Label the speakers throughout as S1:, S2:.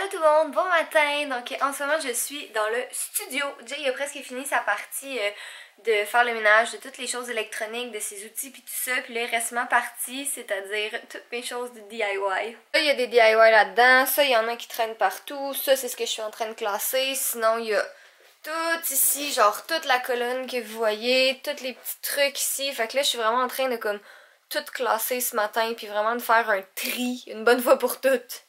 S1: Allô tout le monde, bon matin! Donc en ce moment je suis dans le studio. Jay a presque fini sa partie euh, de faire le ménage de toutes les choses électroniques, de ses outils puis tout ça. Puis là il reste ma partie, c'est-à-dire toutes mes choses de DIY. Là il y a des DIY là-dedans, ça il y en a qui traînent partout, ça c'est ce que je suis en train de classer. Sinon il y a tout ici, genre toute la colonne que vous voyez, tous les petits trucs ici. Fait que là je suis vraiment en train de comme tout classer ce matin puis vraiment de faire un tri une bonne fois pour toutes.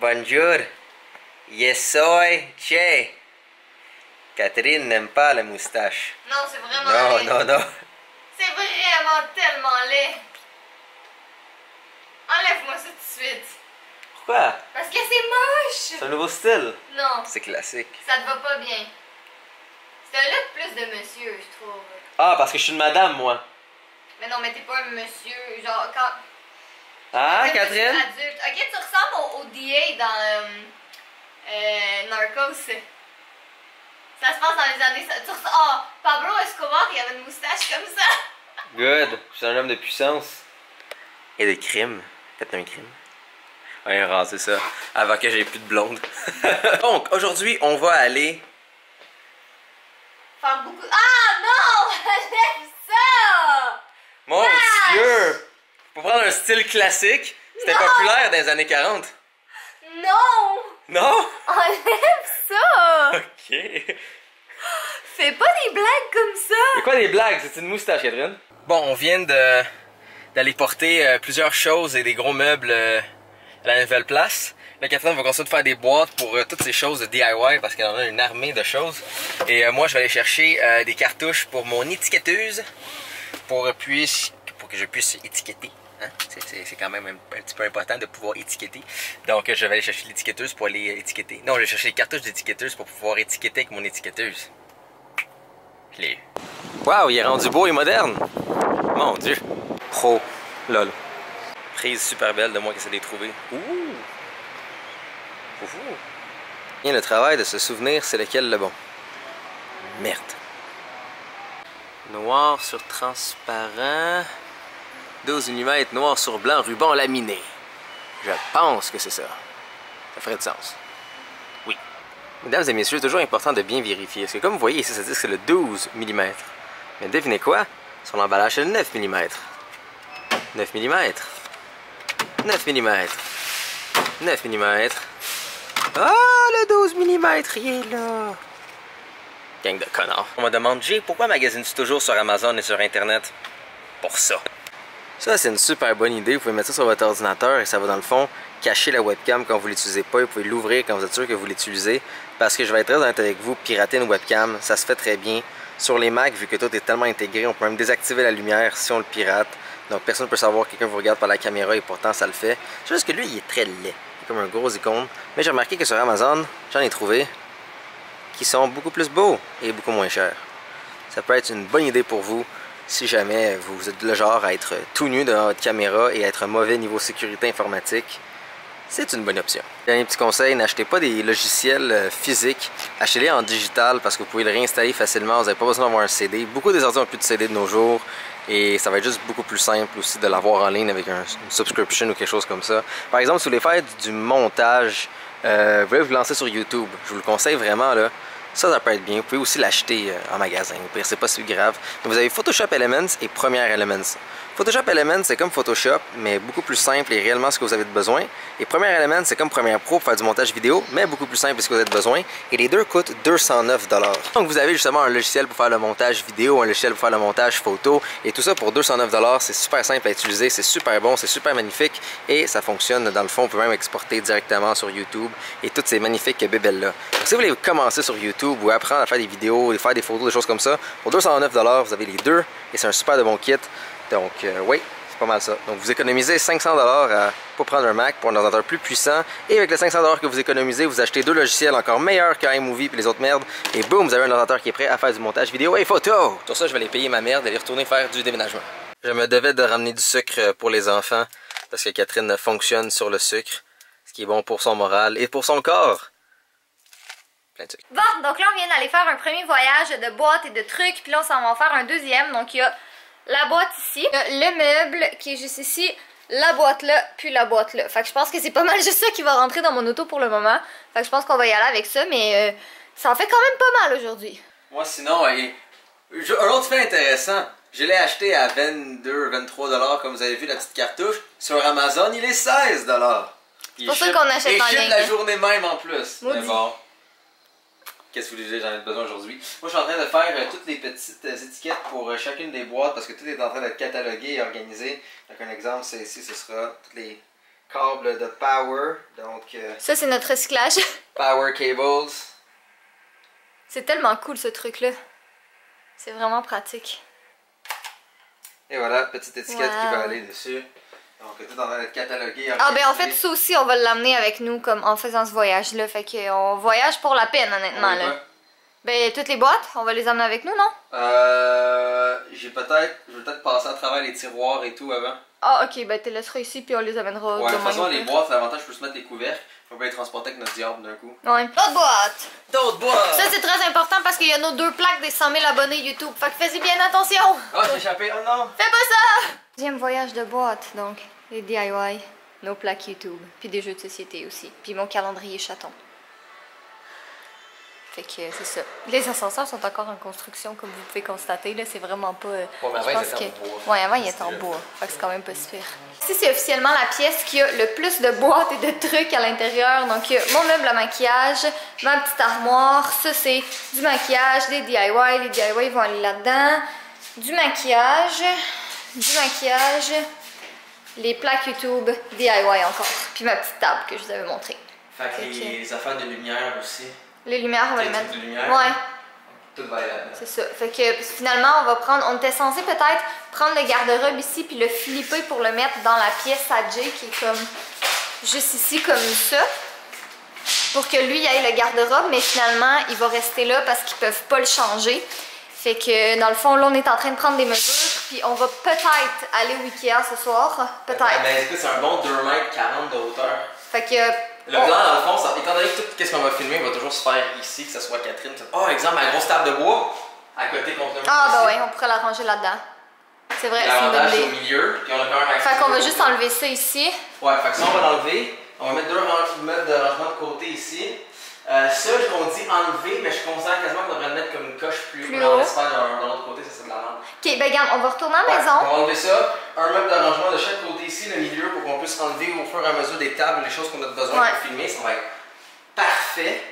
S2: Bonjour, je soy Che? Catherine n'aime pas la moustache.
S1: Non, c'est vraiment
S2: Non,
S1: laid.
S2: non, non.
S1: C'est vraiment tellement laid. Enlève-moi ça tout de suite.
S2: Pourquoi?
S1: Parce que c'est
S2: C'est
S1: moche.
S2: un nouveau style.
S1: Non,
S2: C'est classique.
S1: ça te va pas bien. C'est un look plus de monsieur, je trouve.
S2: Ah, parce que je suis une madame, moi.
S1: Mais non, mais t'es pas un monsieur. Genre, quand.
S2: Ah, Catherine?
S1: Adulte. Ok, tu ressembles au, au DA dans euh, euh, Narcos. Ça se passe dans les années. Oh, Pablo Escobar, il avait une moustache comme ça.
S2: Good. Je suis un homme de puissance. Et de crime. Faites un crime? Ouais, raser ça avant que j'ai plus de blonde. Donc, aujourd'hui, on va aller.
S1: Faire beaucoup. Ah non! Enlève ça!
S2: Mon
S1: Wesh!
S2: Dieu! Pour prendre un style classique, c'était populaire dans les années 40.
S1: Non!
S2: Non?
S1: Enlève ça!
S2: Ok.
S1: Fais pas des blagues comme ça!
S2: C'est quoi des blagues? C'est une moustache, Catherine? Bon, on vient de d'aller porter euh, plusieurs choses et des gros meubles euh, à la nouvelle place. Là, Catherine va continuer de faire des boîtes pour euh, toutes ces choses de DIY parce qu'elle en a une armée de choses. Et euh, moi, je vais aller chercher euh, des cartouches pour mon étiquetteuse pour, euh, puisse- pour que je puisse étiqueter. Hein? C'est- quand même un, un petit peu important de pouvoir étiqueter. Donc, je vais aller chercher l'étiquetteuse pour aller étiqueter. Non, je vais chercher les cartouches d'étiquetteuse pour pouvoir étiqueter avec mon étiquetteuse. Je l'ai eu. Waouh, il est rendu beau et moderne. Mon dieu. Pro. Lol. Prise super belle de moi qui les trouver. Ouh. Ouh. Bien, le travail de se souvenir, c'est lequel le bon. Merde. Noir sur transparent. 12 mm noir sur blanc, ruban laminé. Je pense que c'est ça. Ça ferait du sens. Oui. Mesdames et messieurs, toujours important de bien vérifier. Parce que comme vous voyez ici, ça dit que c'est le 12 mm. Mais devinez quoi? Sur l'emballage, c'est le 9 mm. 9 mm. 9 mm. 9 mm. Ah, le 12 mm, il est là. Gang de connards. On me demande, Jay, pourquoi magasines-tu toujours sur Amazon et sur Internet? Pour ça? Ça, c'est une super bonne idée. Vous pouvez mettre ça sur votre ordinateur et ça va, dans le fond, cacher la webcam quand vous ne l'utilisez pas. Vous pouvez l'ouvrir quand vous êtes sûr que vous l'utilisez. Parce que je vais être très honnête avec vous, pirater une webcam, ça se fait très bien. Sur les Mac, vu que tout est tellement intégré, on peut même désactiver la lumière si on le pirate. Donc personne ne peut savoir que quelqu'un vous regarde par la caméra et pourtant ça le fait. C'est juste que lui, il est très laid. Il est comme un gros icône. Mais j'ai remarqué que sur Amazon, j'en ai trouvé qui sont beaucoup plus beaux et beaucoup moins chers. Ça peut être une bonne idée pour vous si jamais vous êtes le genre à être tout nu devant votre caméra et à être mauvais niveau sécurité informatique. C'est une bonne option. Dernier petit conseil, n'achetez pas des logiciels euh, physiques, achetez-les en digital parce que vous pouvez le réinstaller facilement, vous n'avez pas besoin d'avoir un CD. Beaucoup des ordi ont plus de CD de nos jours et ça va être juste beaucoup plus simple aussi de l'avoir en ligne avec un- une subscription ou quelque chose comme ça. Par exemple, si vous voulez faire du montage, euh, vous voulez vous lancer sur YouTube, je vous le conseille vraiment là. Ça, ça peut être bien. Vous pouvez aussi l'acheter euh, en magasin. Au pire, c'est pas si grave. Vous avez Photoshop Elements et Premiere Elements. Photoshop Elements, c'est comme Photoshop, mais beaucoup plus simple et réellement ce que vous avez besoin. Et Premiere Elements, c'est comme Premiere Pro pour faire du montage vidéo, mais beaucoup plus simple et ce que vous avez besoin. Et les deux coûtent 209 Donc vous avez justement un logiciel pour faire le montage vidéo, un logiciel pour faire le montage photo, et tout ça pour 209 C'est super simple à utiliser, c'est super bon, c'est super magnifique, et ça fonctionne dans le fond. On peut même exporter directement sur YouTube et toutes ces magnifiques bébelles-là. Si vous voulez commencer sur YouTube ou apprendre à faire des vidéos, faire des photos, des choses comme ça, pour 209 vous avez les deux, et c'est un super de bon kit. Donc, euh, oui, c'est pas mal ça. Donc, vous économisez 500 à pour prendre un Mac pour un ordinateur plus puissant. Et avec les 500 que vous économisez, vous achetez deux logiciels encore meilleurs qu'iMovie et les autres merdes. Et boum, vous avez un ordinateur qui est prêt à faire du montage vidéo et photo. Sur ça, je vais aller payer ma merde et aller retourner faire du déménagement. Je me devais de ramener du sucre pour les enfants parce que Catherine fonctionne sur le sucre, ce qui est bon pour son moral et pour son corps. Plein de sucre.
S1: Bon, donc là, on vient d'aller faire un premier voyage de boîtes et de trucs, puis là, on s'en va en faire un deuxième. Donc, il y a la boîte ici, le meuble qui est juste ici, la boîte là, puis la boîte là. Fait que je pense que c'est pas mal juste ça qui va rentrer dans mon auto pour le moment. Fait que je pense qu'on va y aller avec ça, mais euh, ça en fait quand même pas mal aujourd'hui.
S2: Moi, sinon, et- je- un autre fait intéressant. Je l'ai acheté à 22, 23 dollars, comme vous avez vu la petite cartouche. Sur Amazon, il est 16 dollars. C'est
S1: pour ça qu'on achète en ligne,
S2: la
S1: hein.
S2: journée même en plus. Mais
S1: Maudit.
S2: bon. Qu'est-ce que vous voulez j'en ai besoin aujourd'hui? Moi, je suis en train de faire euh, toutes les petites euh, étiquettes pour euh, chacune des boîtes parce que tout est en train d'être catalogué et organisé. Donc, un exemple, c'est ici, ce sera tous les câbles de power. Donc, euh,
S1: Ça, c'est notre recyclage.
S2: power cables.
S1: c'est tellement cool ce truc là. C'est vraiment pratique.
S2: Et voilà, petite étiquette qui va aller dessus. Donc, tout en train d'être catalogué.
S1: Ah ben en fait ça aussi on va l'amener avec nous comme en faisant ce voyage là. Fait qu'on voyage pour la peine honnêtement là. Ben toutes les boîtes, on va les amener avec nous non?
S2: Euh, j'ai peut-être, je vais peut-être passer à travers les tiroirs et tout avant.
S1: Ah ok ben tu les laisseras ici puis on les amènera
S2: Ouais, de toute façon, les boîtes, l'avantage, je peux se mettre les couvercles. Faut pas les transporter avec notre diable d'un coup.
S1: Ouais. L'autre boîte!
S2: D'autres boîtes!
S1: Ça c'est très important parce qu'il y a nos deux plaques des 100 000 abonnés YouTube. Fait que fais-y bien attention!
S2: Ah, j'ai échappé, oh non!
S1: Fais pas ça! Deuxième voyage de boîte, donc les DIY, nos plaques YouTube, puis des jeux de société aussi, puis mon calendrier chaton. Fait que euh, c'est ça. Les ascenseurs sont encore en construction, comme vous pouvez constater. Là, c'est vraiment pas. euh,
S2: Ouais, mais
S1: je
S2: avant,
S1: pense
S2: ils étaient en
S1: que-
S2: bois.
S1: Ouais, avant, ils étaient en bois. Fait que c'est quand même pas super. Ici, c'est officiellement la pièce qui a le plus de boîtes et de trucs à l'intérieur. Donc, il y a mon meuble à maquillage, ma petite armoire. Ça, c'est du maquillage, des DIY. Les DIY vont aller là-dedans. Du maquillage, du maquillage, les plaques YouTube, DIY encore. Puis ma petite table que je vous avais montrée.
S2: Fait
S1: que les
S2: affaires de lumière aussi.
S1: Les lumières, on va les mettre.
S2: trucs de lumière?
S1: Ouais.
S2: Tout va aller là-dedans.
S1: C'est ça. Fait que finalement, on va prendre. On était censé peut-être prendre le garde-robe ici puis le flipper pour le mettre dans la pièce à Jay qui est comme juste ici comme ça. Pour que lui aille le garde-robe, mais finalement, il va rester là parce qu'ils peuvent pas le changer. Fait que dans le fond, là, on est en train de prendre des mesures, puis on va peut-être aller au Ikea ce soir. Peut-être.
S2: Mais écoute, c'est un bon 2 mètres 40 de hauteur?
S1: Fait que.
S2: Le plan, dans le fond, ça, étant donné que tout ce qu'on va filmer va toujours se faire ici, que ce soit Catherine. Oh, exemple, ma grosse table de bois, à côté contre le
S1: Ah, bah ouais, on pourrait la ranger là-dedans. C'est vrai, c'est une bonne
S2: c'est au
S1: idée.
S2: milieu, puis on a quand même
S1: Fait qu'on va juste enlever ça ici.
S2: Ouais, fait que ça, on va l'enlever. On va mettre deux mètres de rangement de côté ici. Euh, ça, on dit enlever, mais je considère quasiment qu'on devrait le mettre comme une coche plus,
S1: Plus haut.
S2: dans, dans l'autre côté, ça c'est de la merde.
S1: Ok, ben regarde, on va retourner à la
S2: Ouais,
S1: maison.
S2: on va enlever ça. Un meuble de rangement de chaque côté ici, le milieu, pour qu'on puisse enlever au fur et à mesure des tables, les choses qu'on a besoin
S1: Ouais.
S2: pour filmer. Ça va être parfait.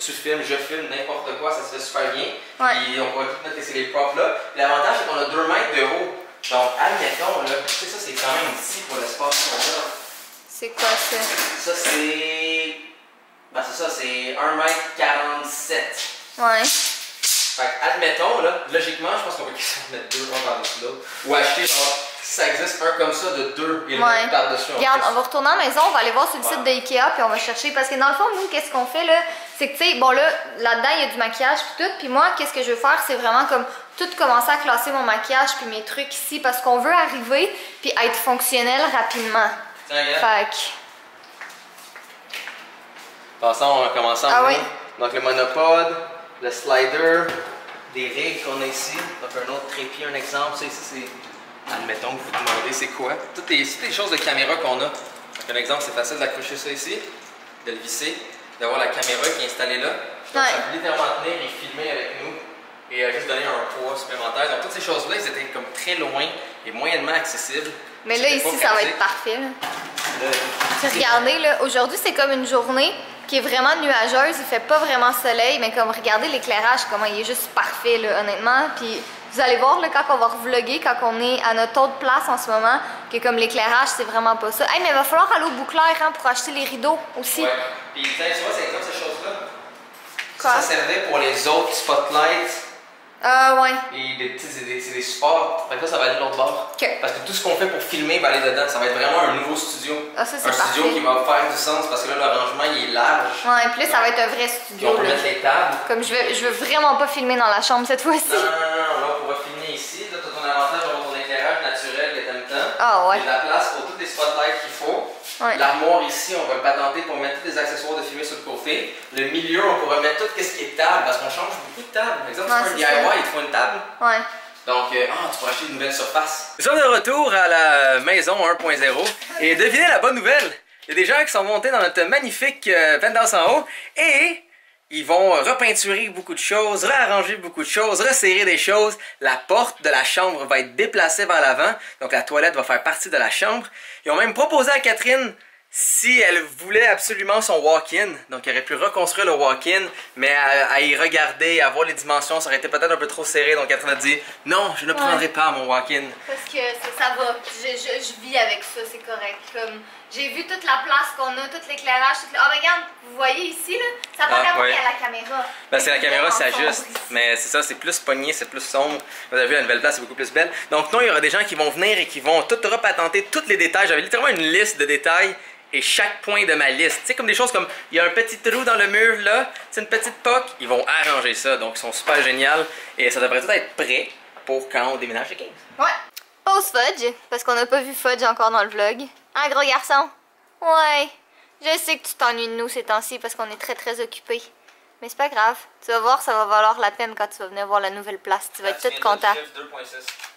S2: Tu filmes, je filme, n'importe quoi, ça se fait super bien.
S1: Ouais.
S2: Puis on va tout mettre les props là. L'avantage, c'est qu'on a 2 mètres de haut. Donc, admettons, là, tu sais, ça c'est quand même ici pour l'espace qu'on a.
S1: C'est quoi ça?
S2: Ça, c'est. Ben, c'est ça, c'est 1m47.
S1: Ouais.
S2: Fait que, admettons, là, logiquement, je pense qu'on va mettre deux, un par-dessus l'autre. Ou acheter, genre, si ça existe, un comme ça de deux et
S1: Ouais.
S2: par-dessus.
S1: Regarde, on va retourner à la maison, on va aller voir sur le
S2: Ouais.
S1: site de Ikea, puis on va chercher. Parce que dans le fond, nous, qu'est-ce qu'on fait là? C'est que, tu sais, bon là, là-dedans, il y a du maquillage puis tout. Puis moi, qu'est-ce que je veux faire? C'est vraiment comme tout commencer à classer mon maquillage puis mes trucs ici parce qu'on veut arriver puis être fonctionnel rapidement.
S2: Regarde.
S1: Fait que.
S2: Passons, on va commencer en
S1: Ah oui.
S2: Donc, le monopode, le slider, des règles qu'on a ici. Donc, un autre trépied, un exemple. Ça, ici, c'est. Admettons que vous vous demandez c'est quoi. Toutes les, toutes les choses de caméra qu'on a. Donc, un exemple, c'est facile d'accrocher ça ici, de le visser, d'avoir la caméra qui est installée là. Donc,
S1: Ouais.
S2: ça peut littéralement tenir et filmer avec nous et euh, juste donner un poids supplémentaire. Donc, toutes ces choses-là, ils étaient comme très loin et moyennement accessibles.
S1: Mais là, ici, ça va être parfait. Là. Regardez, là, aujourd'hui, c'est comme une journée qui est vraiment nuageuse. Il fait pas vraiment soleil, mais comme regardez l'éclairage, comment il est juste parfait, là, honnêtement. Puis vous allez voir, là, quand on va revlogger, quand on est à notre autre place en ce moment, que comme l'éclairage, c'est vraiment pas ça. Hey, mais il va falloir aller au bouclaire hein, pour acheter les rideaux aussi.
S2: Ouais. Puis, tu vois, c'est exemple ces choses-là. Ça servait pour les autres spotlights
S1: Ah, ouais.
S2: et des c'est des, supports. Fait que là, ça va aller de l'autre bord. Parce que tout ce qu'on fait pour filmer va aller dedans. Ça va être vraiment un nouveau studio.
S1: Ah, ça, c'est
S2: un studio qui va faire du sens parce que là, le rangement, il est large.
S1: Ouais, puis là, ça va être un vrai
S2: Puis on
S1: studio.
S2: peut
S1: là.
S2: mettre les tables.
S1: Comme je veux, je veux vraiment pas filmer dans la chambre cette fois-ci.
S2: Non, non, non, non, là, on va filmer ici. Là, tu as ton avantage d'avoir ton éclairage naturel en même temps.
S1: Ah, ouais.
S2: La place pour tous les spotlights qu'il faut.
S1: Ouais.
S2: L'armoire ici, on va le patenter pour mettre tous les accessoires de filmer sur le côté. Le milieu, on pourra mettre tout ce qui est table parce qu'on change beaucoup de tables. Par exemple,
S1: Ouais,
S2: si tu fais un
S1: ça.
S2: DIY, il te faut une table.
S1: Ouais.
S2: Donc, euh, ah, tu pourras acheter une nouvelle surface. Nous sommes de retour à la maison 1.0. Et devinez la bonne nouvelle. Il y a des gens qui sont montés dans notre magnifique euh, penthouse en haut. Et ils vont repeinturer beaucoup de choses, réarranger beaucoup de choses, resserrer des choses. La porte de la chambre va être déplacée vers l'avant. Donc, la toilette va faire partie de la chambre. Ils ont même proposé à Catherine si elle voulait absolument son walk-in, donc elle aurait pu reconstruire le walk-in, mais à, y regarder, à voir les dimensions, ça aurait été peut-être un peu trop serré, donc Catherine a dit non, je ne prendrai pas mon walk-in.
S1: Parce que ça, va, je, je, vis avec ça, c'est correct. Comme j'ai vu toute la place qu'on a, tout l'éclairage, tout le... Oh, regarde, vous voyez ici, là, ça va ah, ouais. à la caméra.
S2: Ben, c'est la caméra, c'est juste. Mais c'est ça, c'est plus pogné, c'est plus sombre. Vous avez vu, la nouvelle place, c'est beaucoup plus belle. Donc, non, il y aura des gens qui vont venir et qui vont tout repatenter tous les détails. J'avais littéralement une liste de détails et chaque point de ma liste. Tu sais, comme des choses comme il y a un petit trou dans le mur là, c'est une petite poque, ils vont arranger ça. Donc, ils sont super géniaux et ça devrait tout être prêt pour quand on déménage chez 15.
S1: Ouais. Pause Fudge, parce qu'on n'a pas vu Fudge encore dans le vlog. Un gros garçon? Ouais. Je sais que tu t'ennuies de nous ces temps-ci parce qu'on est très très occupés. Mais c'est pas grave. Tu vas voir, ça va valoir la peine quand tu vas venir voir la nouvelle place. Tu vas être tout content.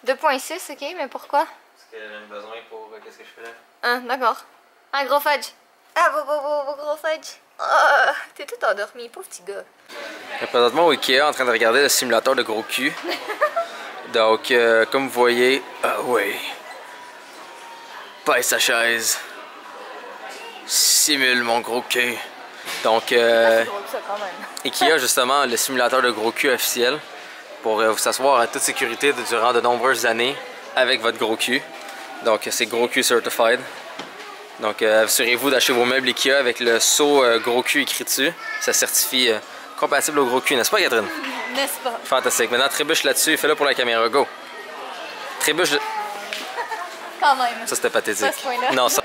S1: 2.6. 2.6, ok, mais pourquoi?
S2: Parce qu'elle a besoin pour. Euh, qu'est-ce que je fais là?
S1: Ah, d'accord. Un gros fudge. Ah, beau, beau, beau, gros fudge. Oh, T'es tout endormi, pauvre petit gars.
S2: Je suis présentement au Ikea en train de regarder le simulateur de gros cul. Donc, euh, comme vous voyez, ah oui. Sa chaise. Simule mon gros cul. Donc, euh, Ikea, justement, le simulateur de gros cul officiel pour euh, vous asseoir à toute sécurité durant de nombreuses années avec votre gros cul. Donc, c'est gros cul certified. Donc, euh, assurez-vous d'acheter vos meubles IKEA avec le saut euh, gros cul écrit dessus. Ça certifie compatible au gros cul, n'est-ce pas, Catherine?
S1: N'est-ce pas?
S2: Fantastique. Maintenant, trébuche là-dessus fais-le pour la caméra. Go! Trébuche. De...
S1: Quand même.
S2: Ça, c'était pathétique.
S1: Ce point-là.
S2: Non, ça.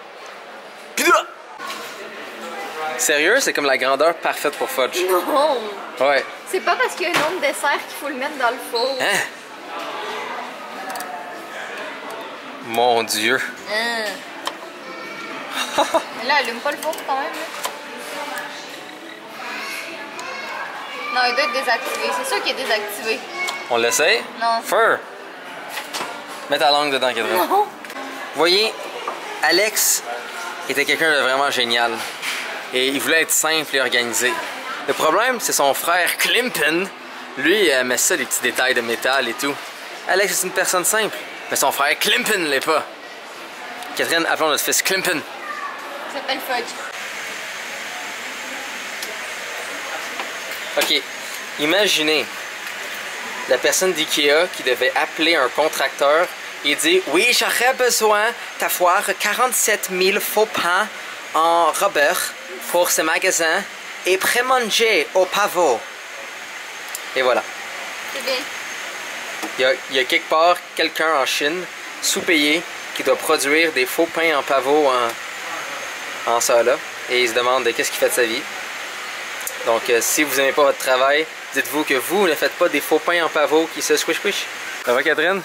S2: Sérieux, c'est comme la grandeur parfaite pour fudge.
S1: Non!
S2: Ouais.
S1: C'est pas parce qu'il y a un nombre de desserts qu'il faut le mettre dans le four.
S2: Hein? Mon Dieu.
S1: Hein? Mais là, allume pas le four quand même. Non, il doit être désactivé. C'est sûr qu'il est désactivé.
S2: On l'essaye?
S1: Non.
S2: Fur! Mets ta langue dedans, Catherine.
S1: Non.
S2: Vous voyez, Alex était quelqu'un de vraiment génial. Et il voulait être simple et organisé. Le problème, c'est son frère Klimpin. Lui, il aimait ça, les petits détails de métal et tout. Alex, c'est une personne simple. Mais son frère Klimpin l'est pas. Catherine, appelons notre fils Klimpin
S1: s'appelle Fudge.
S2: Ok, imaginez la personne d'IKEA qui devait appeler un contracteur et dire Oui, j'aurais besoin d'avoir 47 000 faux pains en rubber pour ce magasin et pré-manger au pavot. Et voilà.
S1: C'est bien.
S2: Il y, a, il y a quelque part quelqu'un en Chine, sous-payé, qui doit produire des faux pains en pavot en, en ça là et il se demande qu'est-ce qu'il fait de sa vie? Donc euh, si vous n'aimez pas votre travail, dites-vous que vous ne faites pas des faux pains en pavot qui se squish squish. Ça va Catherine?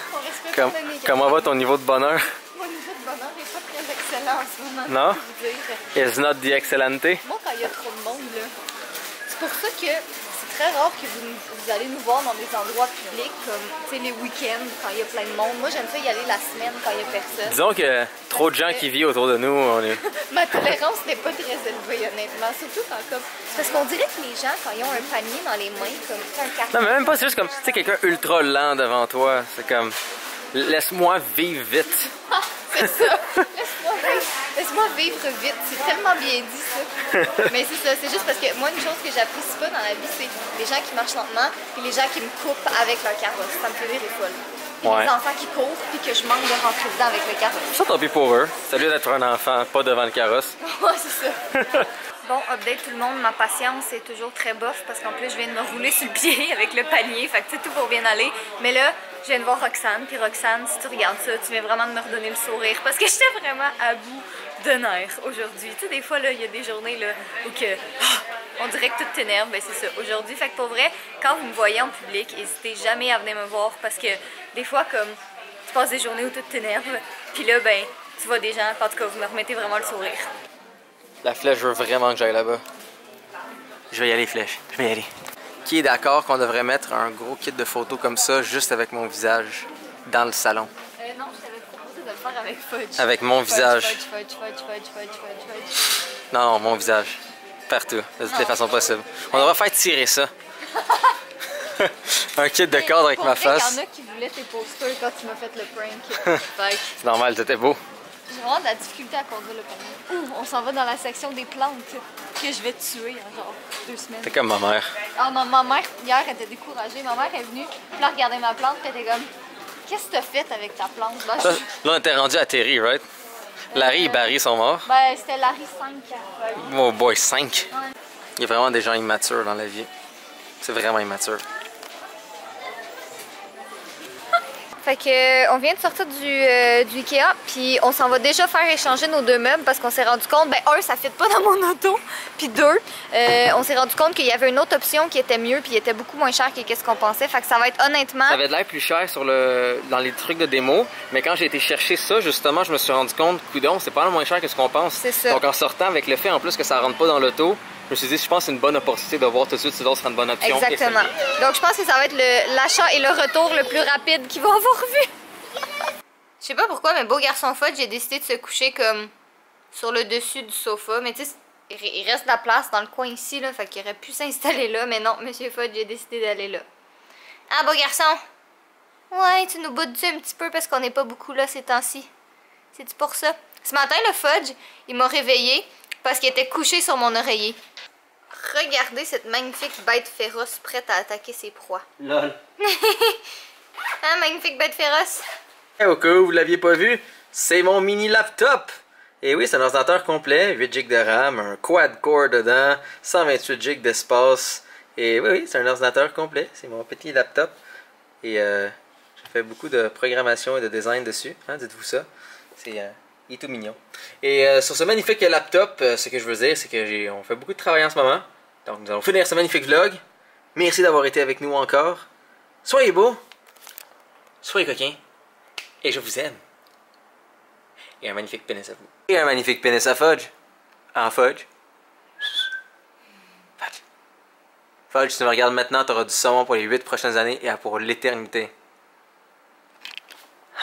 S2: Comment va ton niveau de bonheur?
S1: Mon niveau de bonheur n'est pas très excellent en ce moment.
S2: Non? It's not the?
S1: Moi quand il y a trop de monde là. C'est pour ça que très rare que vous, vous, allez nous voir dans des endroits publics, comme les week-ends, quand il y a plein de monde. Moi, j'aime ça y aller la semaine quand il n'y a personne.
S2: Disons que trop de gens qui vivent autour de nous, on est...
S1: Ma tolérance n'est pas très élevée, honnêtement. Surtout quand, comme... Parce qu'on dirait que les gens, quand ils ont un panier dans les mains, comme un carton...
S2: Non, mais même pas, c'est juste comme, tu sais, quelqu'un ultra lent devant toi. C'est comme, laisse-moi vivre vite.
S1: Ah, c'est ça. Laisse-moi vivre. Laisse-moi vivre vite. C'est tellement bien dit, ça. Mais c'est ça. C'est juste parce que moi, une chose que j'apprécie pas dans la vie, c'est les gens qui marchent lentement et les gens qui me coupent avec leur carrosse. Ça me fait rire des fois. Ouais. Les enfants qui courent puis que je manque de rentrer dedans avec le carrosse.
S2: Ça, tant pis pour eux. C'est mieux d'être un enfant, pas devant le carrosse.
S1: ouais, c'est ça. Bon, update tout le monde, ma patience est toujours très bof parce qu'en plus je viens de me rouler sur le pied avec le panier, fait que tout pour bien aller. Mais là, je viens de voir Roxane, puis Roxane, si tu regardes ça, tu viens vraiment de me redonner le sourire parce que j'étais vraiment à bout de nerfs aujourd'hui. Tu sais, des fois, là, il y a des journées là, où que, ah, on dirait que tout t'énerve, ben c'est ça. Aujourd'hui, fait que pour vrai, quand vous me voyez en public, n'hésitez jamais à venir me voir parce que des fois, comme, tu passes des journées où tout t'énerve, puis là, ben, tu vois des gens, en tout cas, vous me remettez vraiment le sourire.
S2: La flèche, je veux vraiment que j'aille là-bas. Je vais y aller, flèche. Je vais y aller. Qui est d'accord qu'on devrait mettre un gros kit de photos comme ça juste avec mon visage? dans le salon?
S1: Euh, non, je t'avais proposé de le faire avec Fudge.
S2: Avec mon visage.
S1: Fudge, Fudge, Fudge, Fudge, Fudge, Fudge, Fudge.
S2: Non, non, mon visage. Partout, de toutes les façons possibles. On devrait faire tirer ça. Un kit de cadre avec ma face.
S1: Il y en a qui voulaient tes posters quand tu m'as fait le prank.
S2: C'est normal, est beau.
S1: J'ai vraiment de la difficulté à conduire le permis. Ouh, on s'en va dans la section des plantes que je vais tuer en genre deux semaines.
S2: T'es comme ma mère.
S1: Ah, ma, ma mère, hier, elle était découragée. Ma mère est venue, puis elle ma plante, puis elle était comme Qu'est-ce que t'as fait avec ta plante? Je-
S2: Là, on était rendu à Terry, right? Larry et Barry sont morts.
S1: ben, c'était Larry 5 ouais.
S2: Oh boy, 5.
S1: Ouais.
S2: Il y a vraiment des gens immatures dans la vie. C'est vraiment immature.
S1: Fait que euh, on vient de sortir du, euh, du Ikea, puis on s'en va déjà faire échanger nos deux meubles parce qu'on s'est rendu compte, ben un, ça fit pas dans mon auto, puis deux, euh, on s'est rendu compte qu'il y avait une autre option qui était mieux, puis était beaucoup moins cher que qu'est-ce qu'on pensait. Fait que ça va être honnêtement.
S2: Ça avait de l'air plus cher sur le, dans les trucs de démo, mais quand j'ai été chercher ça, justement, je me suis rendu compte, coudon, c'est pas le moins cher que ce qu'on pense.
S1: C'est ça.
S2: Donc en sortant, avec le fait en plus que ça rentre pas dans l'auto, je me suis dit, je pense que c'est une bonne opportunité de voir tout de suite si l'autre sera une bonne option.
S1: Exactement. Donc je pense que ça va être l'achat et le retour le plus rapide qu'ils vont avoir vu. Je sais pas pourquoi, mais beau garçon Fudge, j'ai décidé de se coucher comme sur le dessus du sofa. Mais tu sais, il il reste de la place dans le coin ici, là, fait qu'il aurait pu s'installer là. Mais non, Monsieur Fudge, j'ai décidé d'aller là. Ah, beau garçon! Ouais, tu nous boudes-tu un petit peu parce qu'on n'est pas beaucoup là ces temps-ci? C'est-tu pour ça? Ce matin, le Fudge, il m'a réveillé parce qu'il était couché sur mon oreiller. Regardez cette magnifique bête féroce prête à attaquer ses proies.
S2: Lol.
S1: Hein, magnifique bête féroce?
S2: Et au cas où vous l'aviez pas vu, c'est mon mini laptop. Et oui, c'est un ordinateur complet, 8 GB de RAM, un quad-core dedans, 128 GB d'espace. Et oui, oui, c'est un ordinateur complet, c'est mon petit laptop. Et euh, j'ai fait beaucoup de programmation et de design dessus, hein, dites-vous ça. C'est euh, il est tout mignon. Et euh, sur ce magnifique laptop, euh, ce que je veux dire, c'est que j'ai on fait beaucoup de travail en ce moment. Donc nous allons finir ce magnifique vlog. Merci d'avoir été avec nous encore. Soyez beaux, soyez coquins, et je vous aime. Et un magnifique pénis à vous. Et un magnifique pénis à Fudge. En Fudge. Fudge. Fudge, tu me regardes maintenant, t'auras du saumon pour les 8 prochaines années et pour l'éternité.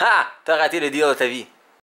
S2: Ha! T'as raté le deal de ta vie.